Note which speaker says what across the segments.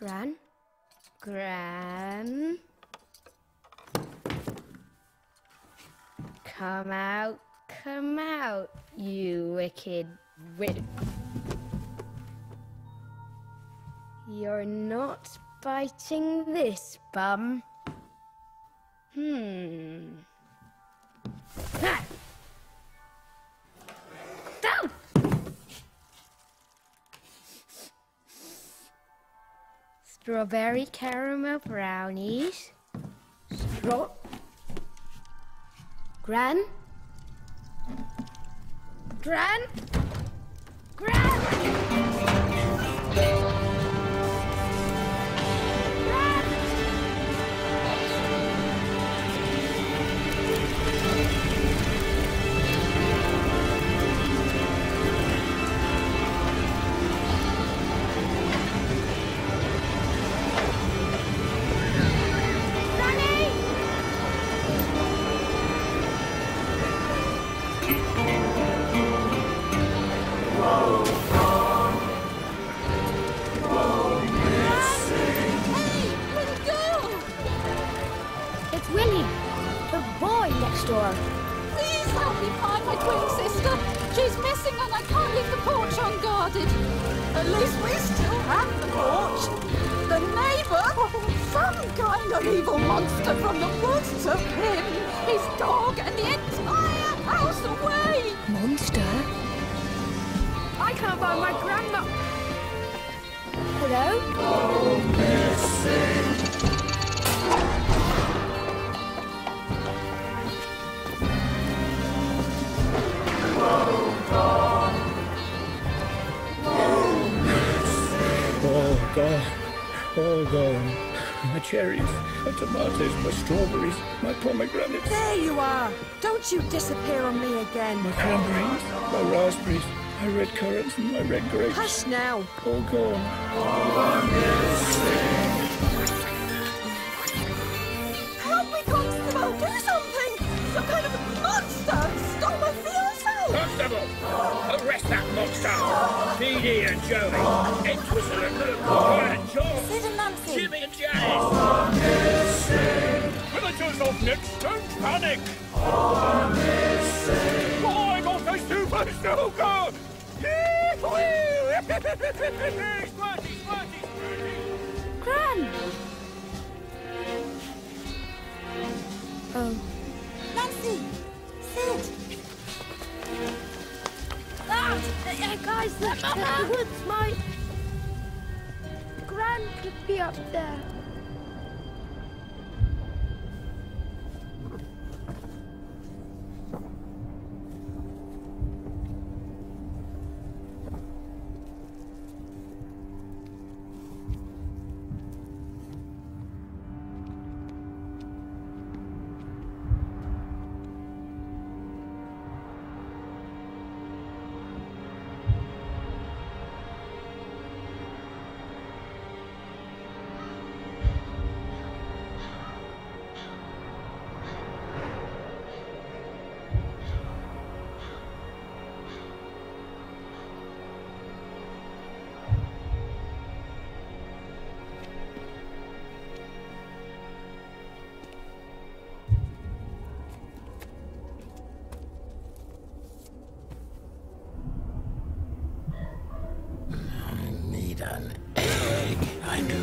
Speaker 1: Gran? Gran? Come out, come out, you wicked wi- You're not biting this bum. Hmm. Ah! Strawberry caramel brownies. Straw. Gran? Gran? Gran?
Speaker 2: Please help me find my twin sister. She's missing and I can't leave the porch unguarded. At least we still have the porch. The neighbour, some kind of evil monster from the woods took him, his dog, and the entire house away.
Speaker 1: Monster? I can't find my grandma. Hello?
Speaker 3: Oh, God. Oh, God. My cherries, my tomatoes, my strawberries, my pomegranates,
Speaker 4: There you are. Don't you disappear on me again.
Speaker 3: my cranberries, my raspberries, my red currants, and my red grapes.
Speaker 4: Hush now.
Speaker 3: All gone.
Speaker 2: Help me, Constable! Do something! Some kind of monster stole my fiancé!
Speaker 3: Constable! Arrest that monster! Dee and Joey! Entwistle and Luke! Quiet, George!
Speaker 2: Sid and Nancy!
Speaker 3: Jimmy and Janice! Villagers of Nix, don't panic! I'm off the super snooker! Squirty!
Speaker 1: Oh.
Speaker 2: Nancy! Sid!
Speaker 1: Uh, guys, the, the, the woods, my... Gran could be up there.
Speaker 5: An egg. I do.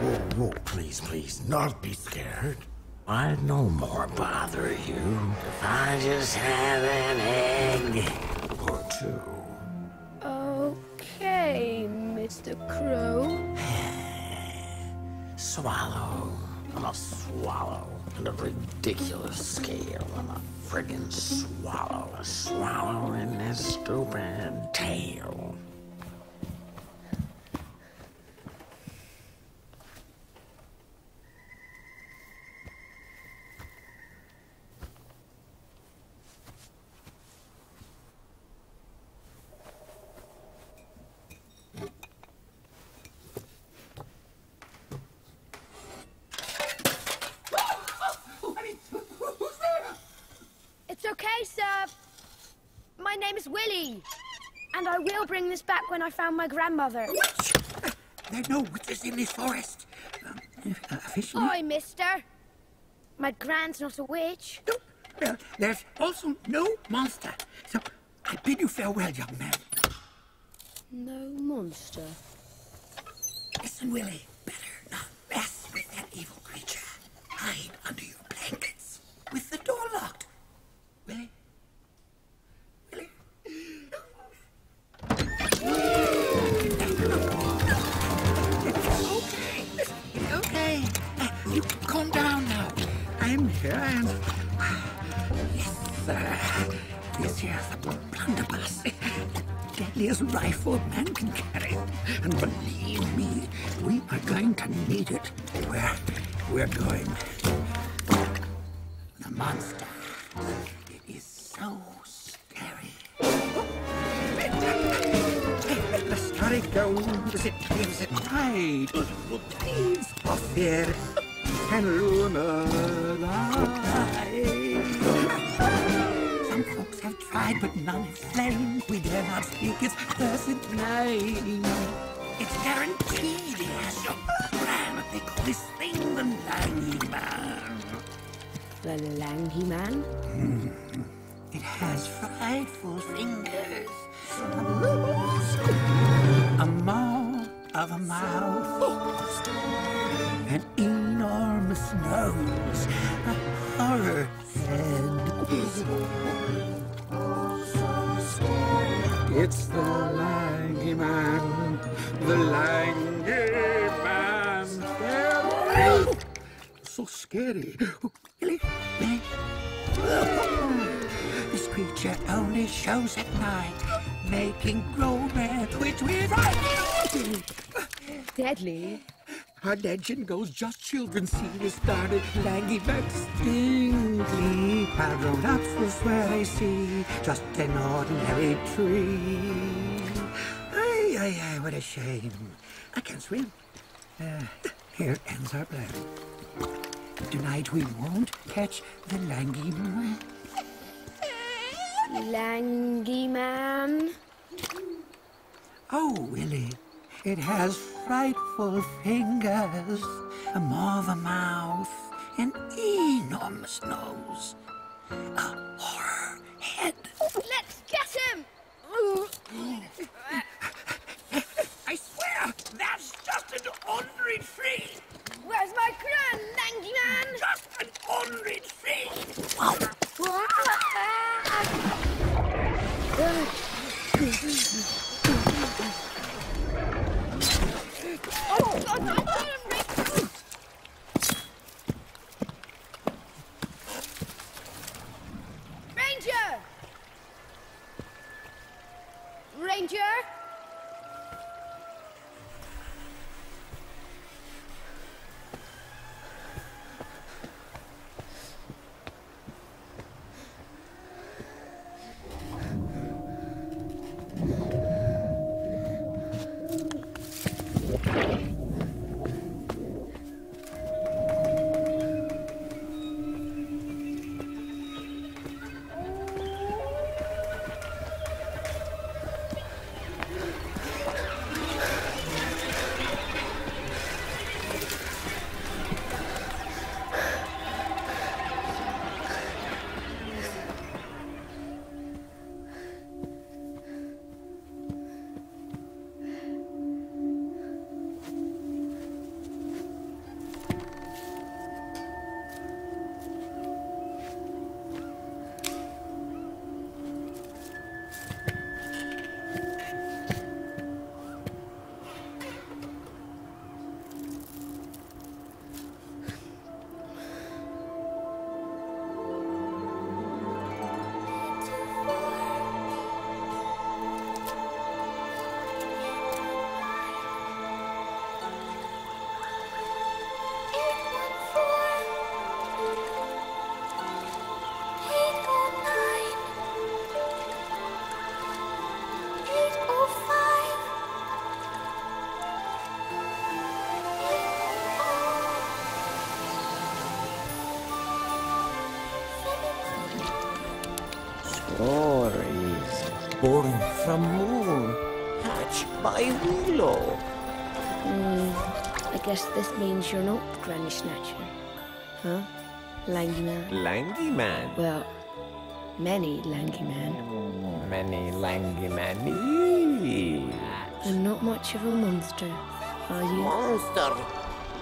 Speaker 5: Whoa, whoa, please, please, not be scared. I'd no more bother you if I just had an egg or two.
Speaker 1: Okay, Mr. Crow.
Speaker 5: Swallow. I'm a swallow. and a ridiculous scale. I'm a friggin' swallow. A swallow in this stupid tail.
Speaker 1: It's okay, sir. My name is Willie. And I will bring this back when I found my grandmother.
Speaker 6: there are no witches in this forest. Um, uh, officially.
Speaker 1: Oi, mister. My grand's not a witch.
Speaker 6: No, well, there's also no monster. So I bid you farewell, young man.
Speaker 1: No monster.
Speaker 6: Listen, Willie. Better not mess with that evil creature. Hide under rifle man can carry. And believe me, we are going to need it. Where we're going. The monster. It is so scary. The story goes it lives at night. Please of fear and rumor Some folks have tried, but none have slain. We dare not speak its cursed name. It's guaranteed, yes, your brand. They call this thing the Lanky Man.
Speaker 1: The lanky man? Hmm.
Speaker 6: It has frightful fingers, a maw of a mouth, an enormous nose, a horror head. It's the Lanky Man, the Lanky Man. So scary. Really? Really? This creature only shows at night, making grown men twitch with fright.
Speaker 1: Deadly.
Speaker 6: Our legend goes just children see this started langy but distinctly. Our grown-ups will swear they see just an ordinary tree. Ay, ay, ay, what a shame. I can't swim. Uh, here ends our plan. Tonight we won't catch the lanky man.
Speaker 1: Lanky man.
Speaker 6: Oh, Willie, it has frightful fingers, a maw a mouth, an enormous nose, a horror head.
Speaker 1: Let's get him!
Speaker 6: I
Speaker 1: guess this means you're not Granny Snatcher. Huh? Lanky man.
Speaker 7: Lanky man.
Speaker 1: Well, many lanky men.
Speaker 7: Many lanky man.
Speaker 1: I'm not much of a monster, are you?
Speaker 5: Monster!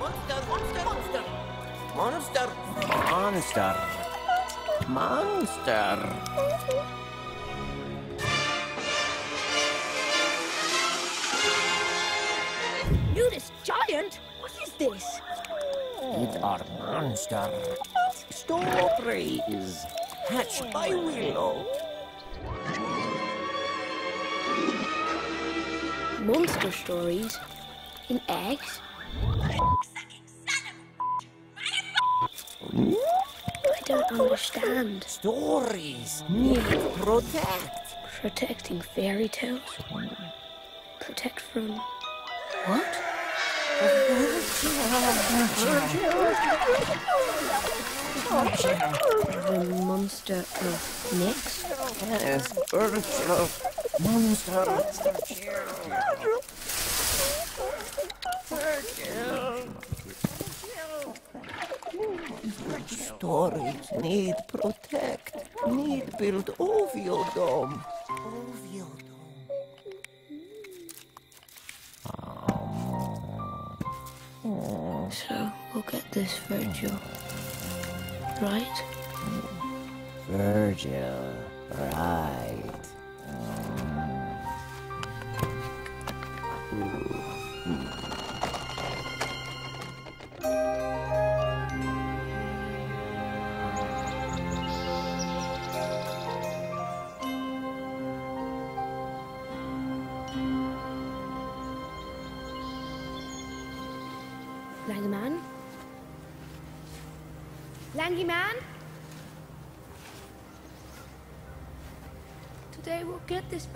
Speaker 5: Monster, monster, monster! Monster!
Speaker 7: Monster. Monster.
Speaker 3: Nudist giant? Is this?
Speaker 7: It's our monster. Stories. Hatched by Willow.
Speaker 1: Monster stories? In eggs? I don't understand.
Speaker 7: Stories need protect.
Speaker 1: Protecting fairy tales? Protect from what? The monster of Nix?
Speaker 7: Yes, Virgil. Monster. Stories need protect. Need build Oviodome. Oviodome.
Speaker 1: So we'll get this Virgil.
Speaker 7: Hmm. Right?
Speaker 1: Virgil. Right.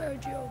Speaker 8: Virgil,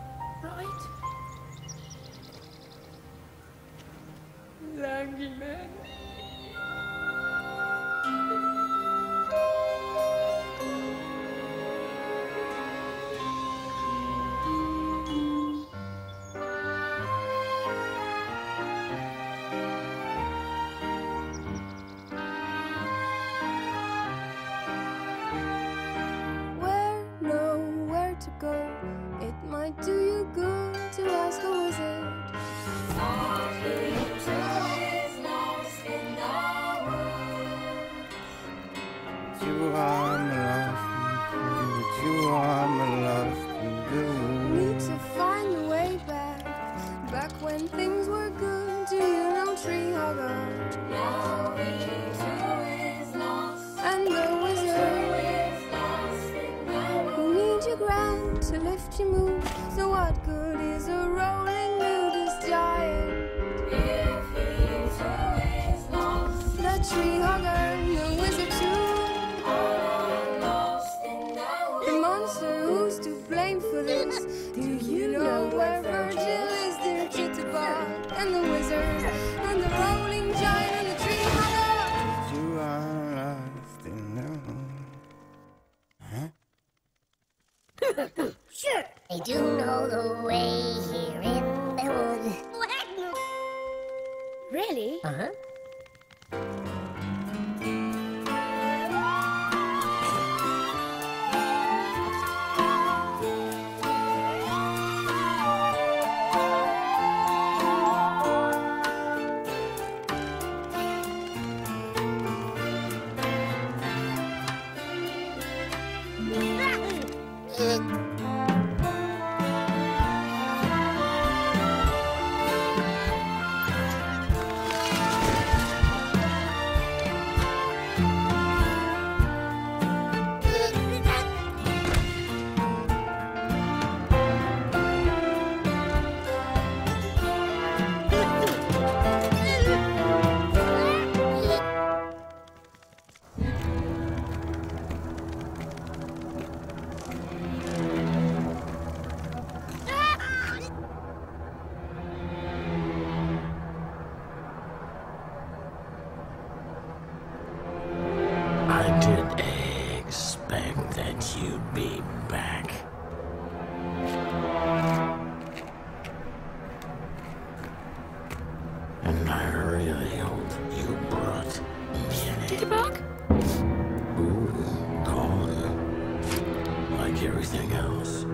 Speaker 5: everything else.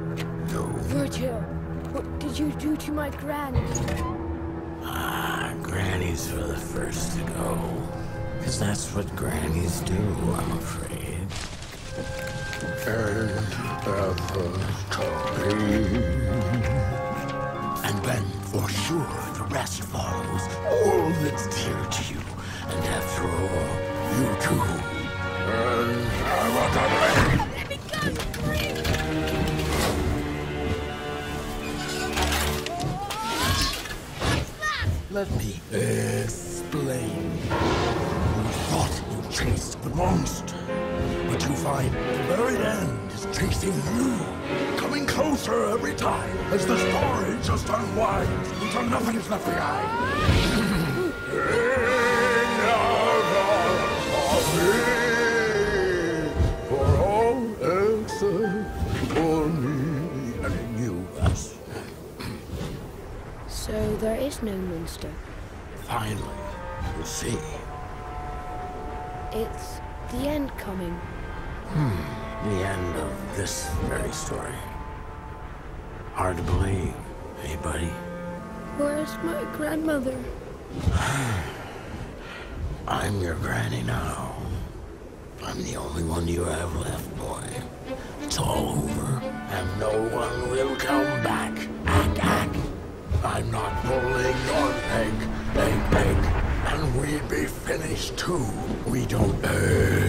Speaker 5: No.
Speaker 3: Virgil, what did you do to my granny?
Speaker 5: Ah, grannies are the first to go. Because that's what grannies do, I'm afraid. And And then, for sure, the rest follows. All that's dear to you. And after all, you too. And you, coming closer every time as the story just unwinds until nothing is left behind. For all except for me and you.
Speaker 1: So there is no monster.
Speaker 5: Finally, you see.
Speaker 1: It's the end coming. Hmm.
Speaker 5: The end of this very story. Hard to believe, hey buddy?
Speaker 1: Where's my grandmother?
Speaker 5: I'm your granny now. I'm the only one you have left, boy. It's all over, and no one will come back. Ack, ack. I'm not pulling your leg, leg, leg. And we'd be finished too. We don't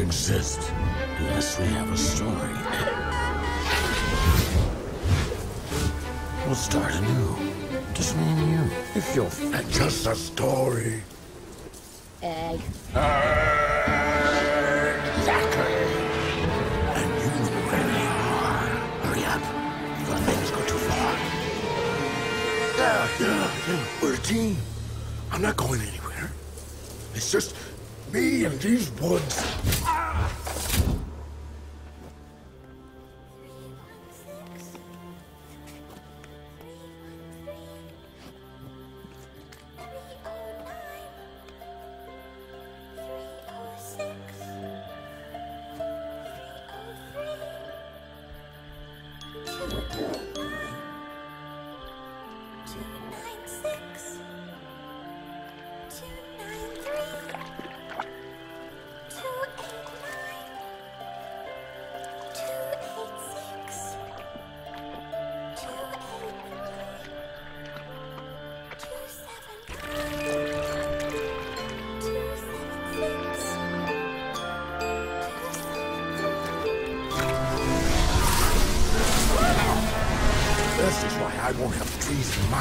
Speaker 5: exist unless we have a story. We'll start anew. Just me and you. If you'll... Just a story.
Speaker 1: Egg.
Speaker 5: Exactly. And you know where they are. Hurry up before things go too far. Yeah, yeah, yeah. We're a team. I'm not going anywhere. It's just me and these woods.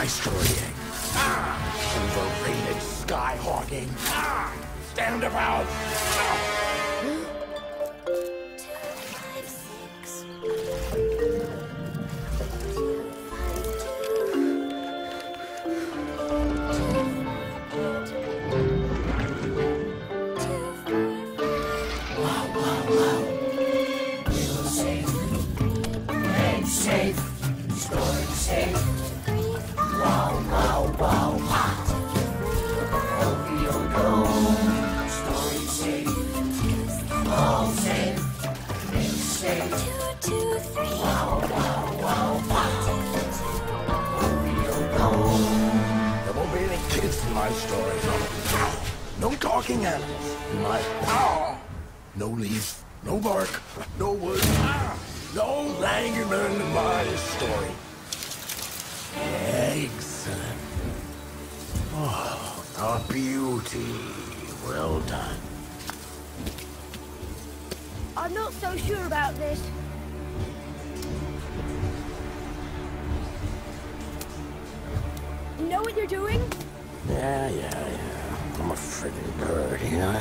Speaker 5: Story, eh? Ah! Overrated sky hogging. Ah! Stand about! There won't be any kids in my story. No talking animals! No leaves, no bark, no wood, no Lankyman in my story. Excellent. Oh, a beauty. Well done.
Speaker 3: I'm not so sure about this. You Know what you're doing?
Speaker 5: Yeah, yeah, yeah. I'm a friggin' bird, ain't I?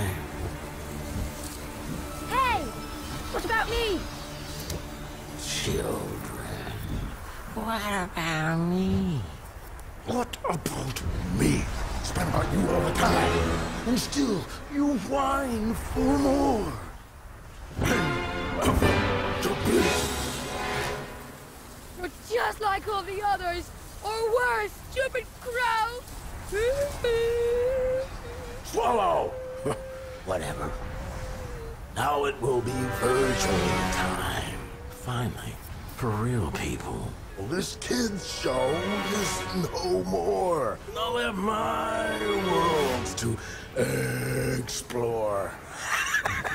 Speaker 3: Hey! What about me?
Speaker 5: Children. What about me? What about me? Spend about you all the time. And still, you whine for more. To be
Speaker 3: You're just like all the others. Or worse, stupid crow.
Speaker 5: Swallow! Whatever. Now it will be Virgil time. Finally. For real people.
Speaker 9: Well, this kid's show is no more.
Speaker 5: I'll have my
Speaker 9: Worlds to explore.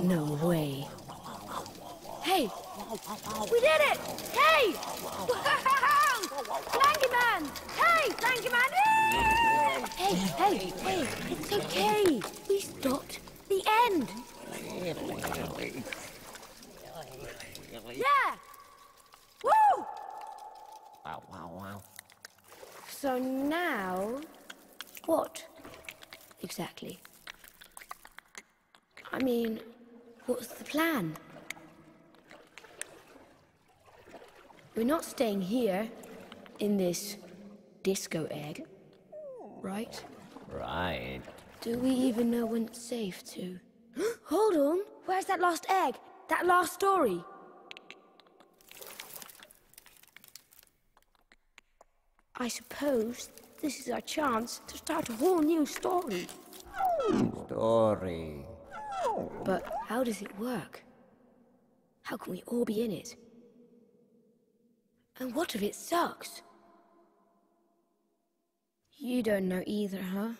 Speaker 1: No way.
Speaker 3: Hey! We did it! Hey! Wow! Lankyman! Hey, Lankyman!
Speaker 1: Hey, hey, hey, it's okay. We stopped the end.
Speaker 3: Yeah! Woo!
Speaker 7: Wow, wow, wow.
Speaker 1: So now, what exactly? I mean, what's the plan? We're not staying here in this disco egg, right?
Speaker 7: Right.
Speaker 1: Do we even know when it's safe to? Hold on! Where's that last egg? That last story? I suppose this is our chance to start a whole new story.
Speaker 7: Story.
Speaker 1: But how does it work? How can we all be in it? And what if it sucks? You don't know either, huh?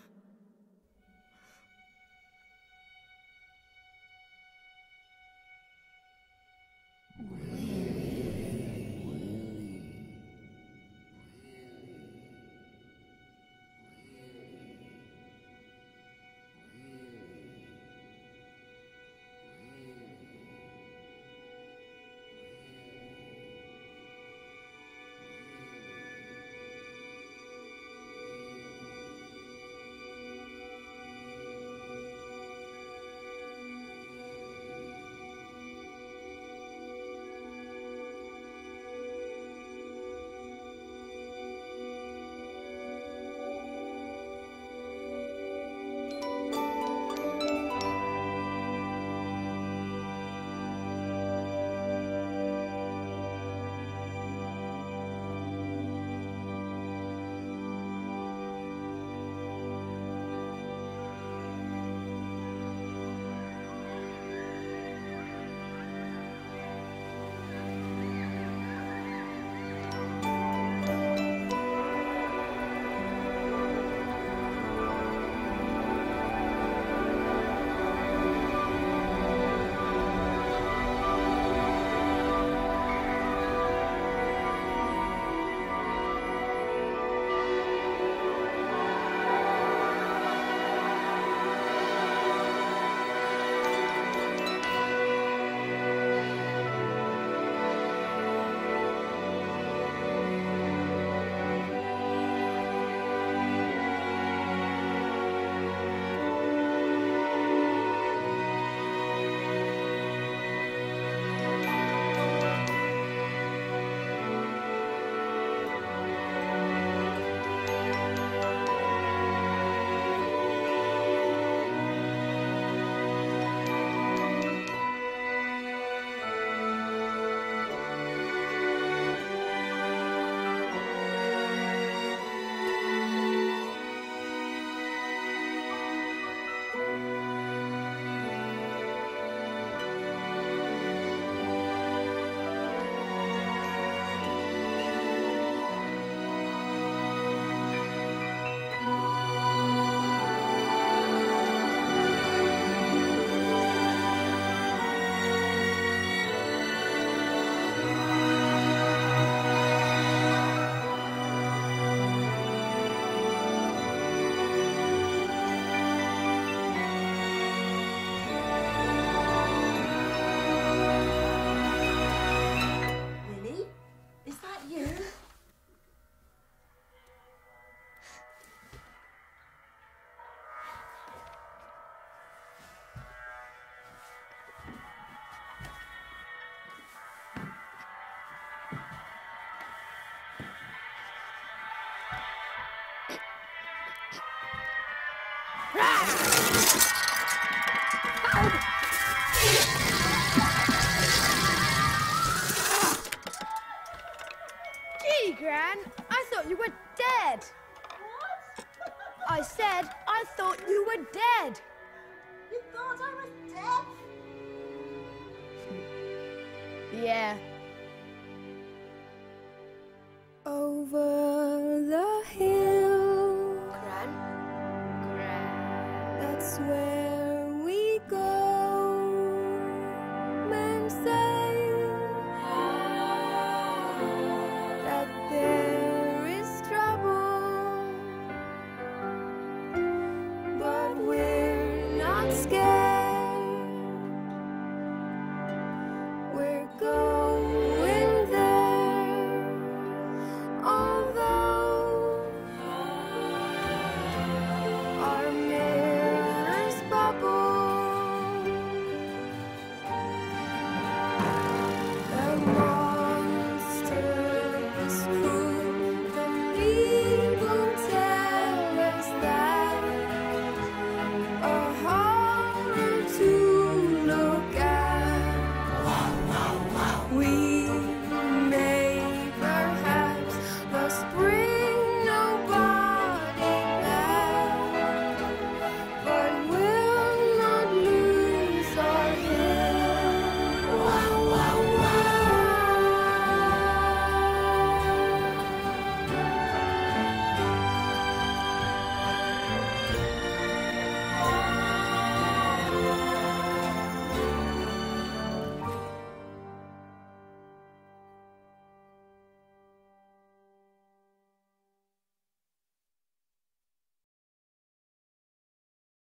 Speaker 1: Gee, Gran, I thought you were dead. What? I said I thought you were dead.
Speaker 10: You thought I was dead?
Speaker 1: Yeah.
Speaker 8: Over the hill,